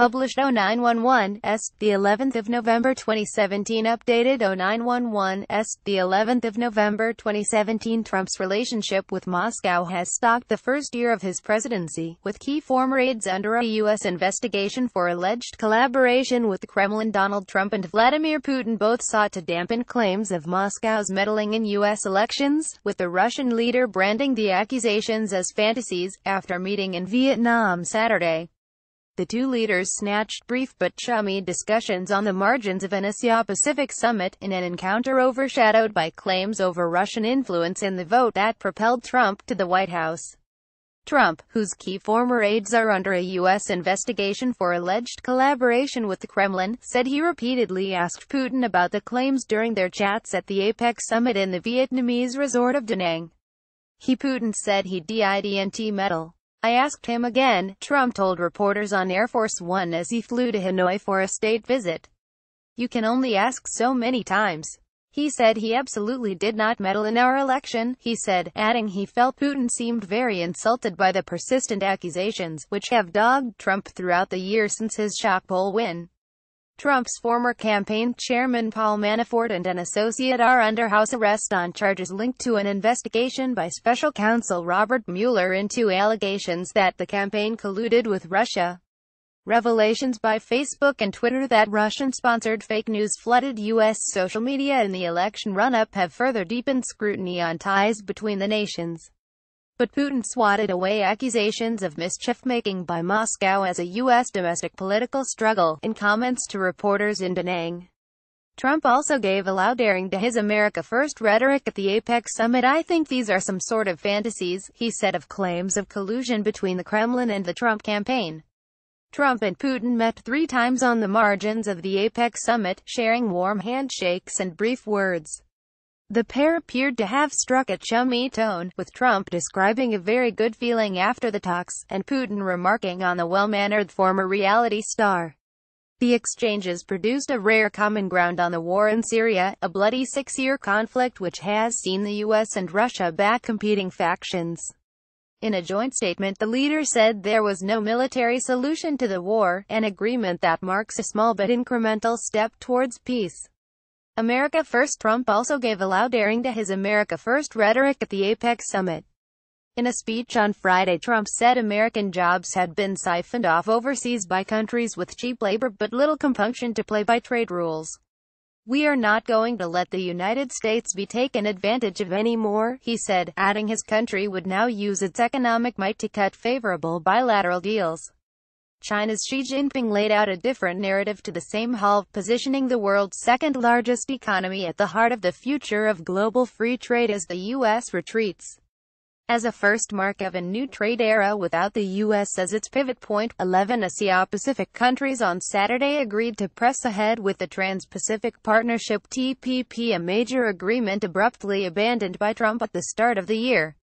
Published 0911s, the 11th of November 2017 Updated 0911s, the 11th of November 2017 Trump's relationship with Moscow has stalked the first year of his presidency, with key former aides under a U.S. investigation for alleged collaboration with the Kremlin Donald Trump and Vladimir Putin both sought to dampen claims of Moscow's meddling in U.S. elections, with the Russian leader branding the accusations as fantasies, after meeting in Vietnam Saturday. The two leaders snatched brief but chummy discussions on the margins of an Asia-Pacific summit, in an encounter overshadowed by claims over Russian influence in the vote that propelled Trump to the White House. Trump, whose key former aides are under a U.S. investigation for alleged collaboration with the Kremlin, said he repeatedly asked Putin about the claims during their chats at the APEC summit in the Vietnamese resort of Da Nang. He Putin said he didn't meddle. I asked him again, Trump told reporters on Air Force One as he flew to Hanoi for a state visit. You can only ask so many times. He said he absolutely did not meddle in our election, he said, adding he felt Putin seemed very insulted by the persistent accusations, which have dogged Trump throughout the year since his shock poll win. Trump's former campaign chairman Paul Manafort and an associate are under house arrest on charges linked to an investigation by special counsel Robert Mueller into allegations that the campaign colluded with Russia. Revelations by Facebook and Twitter that Russian-sponsored fake news flooded U.S. social media in the election run-up have further deepened scrutiny on ties between the nations. But Putin swatted away accusations of mischief-making by Moscow as a U.S. domestic political struggle, in comments to reporters in Da Nang. Trump also gave a loud airing to his America First rhetoric at the APEC summit. I think these are some sort of fantasies, he said of claims of collusion between the Kremlin and the Trump campaign. Trump and Putin met three times on the margins of the APEC summit, sharing warm handshakes and brief words. The pair appeared to have struck a chummy tone, with Trump describing a very good feeling after the talks, and Putin remarking on the well-mannered former reality star. The exchanges produced a rare common ground on the war in Syria, a bloody six-year conflict which has seen the US and Russia back competing factions. In a joint statement the leader said there was no military solution to the war, an agreement that marks a small but incremental step towards peace. America First Trump also gave a loud airing to his America First rhetoric at the APEC summit. In a speech on Friday Trump said American jobs had been siphoned off overseas by countries with cheap labor but little compunction to play by trade rules. We are not going to let the United States be taken advantage of anymore, he said, adding his country would now use its economic might to cut favorable bilateral deals. China's Xi Jinping laid out a different narrative to the same halt, positioning the world's second-largest economy at the heart of the future of global free trade as the U.S. retreats. As a first mark of a new trade era without the U.S. as its pivot point, 11 Asia-Pacific countries on Saturday agreed to press ahead with the Trans-Pacific Partnership TPP a major agreement abruptly abandoned by Trump at the start of the year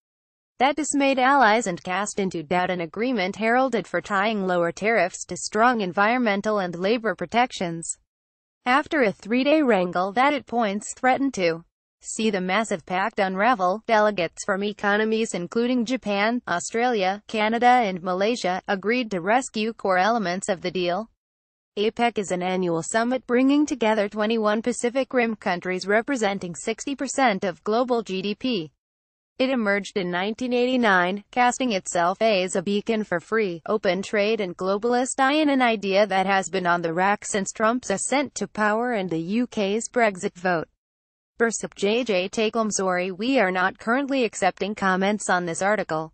that dismayed allies and cast into doubt an agreement heralded for tying lower tariffs to strong environmental and labor protections. After a three-day wrangle that at points threatened to see the massive pact unravel, delegates from economies including Japan, Australia, Canada and Malaysia, agreed to rescue core elements of the deal. APEC is an annual summit bringing together 21 Pacific Rim countries representing 60% of global GDP. It emerged in 1989, casting itself as a beacon for free, open trade and globalist in an idea that has been on the rack since Trump's ascent to power and the UK's Brexit vote. Bursap JJ Takelm sorry we are not currently accepting comments on this article.